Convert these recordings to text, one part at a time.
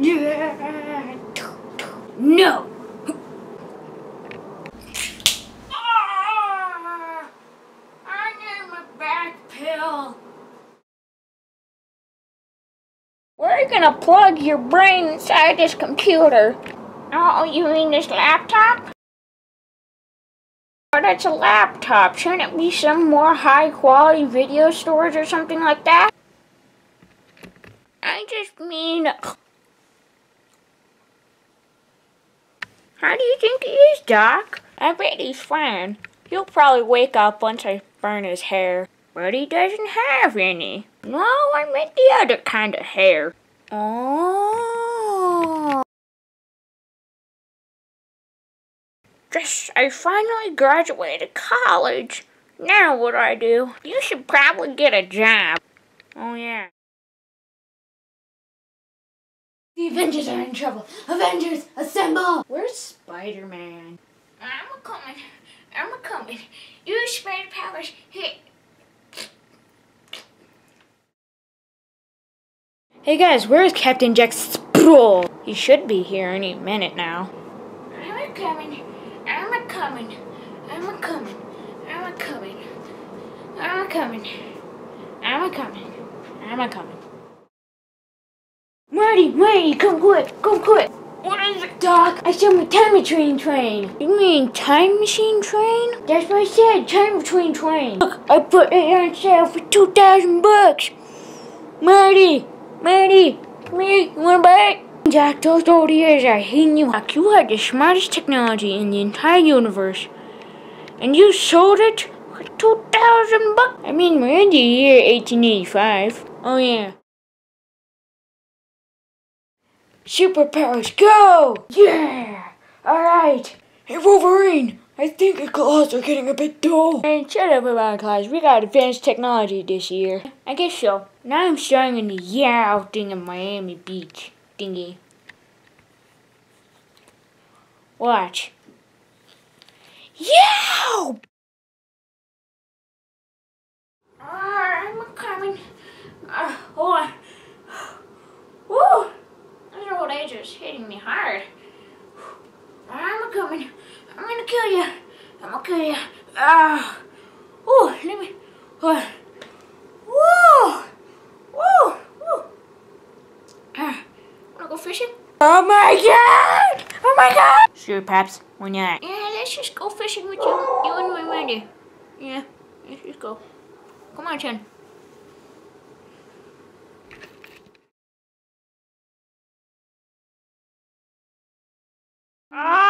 No! Ah, I need my back pill. We're gonna plug your brain inside this computer. Oh, you mean this laptop? Oh, that's a laptop. Shouldn't it be some more high quality video storage or something like that? I just mean. How do you think he is, Doc? I bet he's fine. He'll probably wake up once I burn his hair. But he doesn't have any. No, I meant the other kind of hair. Oh. Just, I finally graduated college. Now what do I do? You should probably get a job. Oh yeah. The Avengers are in trouble. Avengers, assemble! Where's Spider-Man? I'm a coming. I'm a coming. Use spider powers. Hit. Hey guys, where's Captain Jack Sparrow? He should be here any minute now. I'm a coming. I'm a coming. I'm a coming. I'm a coming. I'm a coming. I'm a coming. I'm a coming. Marty, Marty, come quick, come quick. What is it? Doc, I saw my time machine train. You mean time machine train? That's what I said, time machine train. Look, I put it on sale for two thousand bucks. Marty, Marty, come here, you wanna buy it? Jack, those old years I hating you. Like you had the smartest technology in the entire universe. And you sold it for two thousand bucks. I mean, we're in the year eighteen eighty five. Oh yeah. Superpowers, go! Yeah! Alright. Hey Wolverine, I think your claws are getting a bit dull. Man, shut up about claws. We got advanced technology this year. I guess so. Now I'm starring in the Yow thing in Miami Beach thingy. Watch. Yow! Ah, I'm coming. Uh, hold on. Woo! This old age is hitting me hard. I'm coming. I'm gonna kill you. I'm gonna kill you. Ah. Ooh, let me. Uh, woo! Woo! Woo! Ah. Wanna go fishing? Oh my god! Oh my god! Sure, Paps. Why not? Yeah, let's just go fishing with you. You and my Randy. Yeah, let's just go. Come on, Chen. Ah!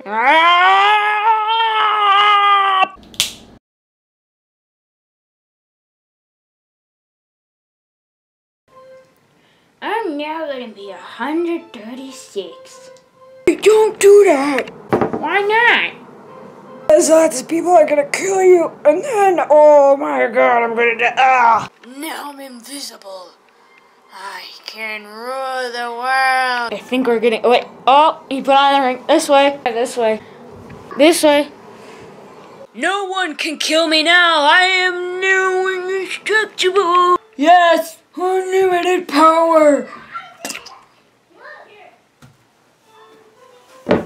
I'm now gonna be 136. Don't do that! Why not? Because lots of people are gonna kill you, and then, oh my god, I'm gonna die. Ah! Now I'm invisible. I can rule the world. I think we're getting. Wait. Oh, he put on the ring. This way. This way. This way. No one can kill me now. I am new and indestructible. Yes, unlimited power.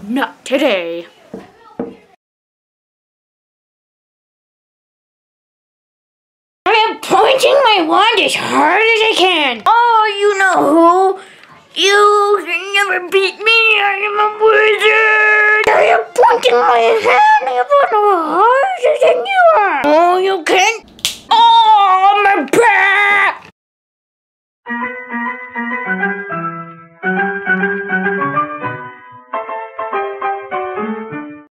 Not today. I am pointing my wand as hard as I can. Oh, you know who? You can never beat me. I am a wizard. I am pointing my hand even harder than you are. Oh, you can't. Oh, my back.